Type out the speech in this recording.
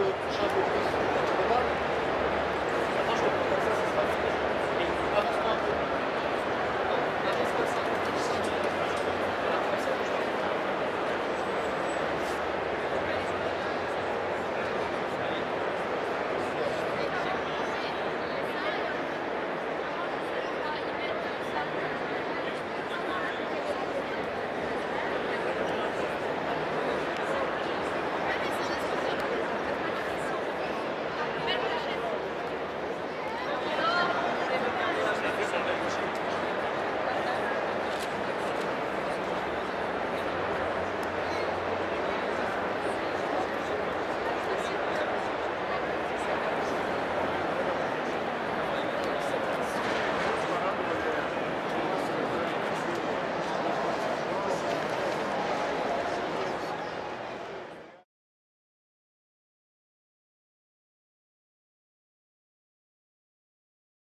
ちょっと。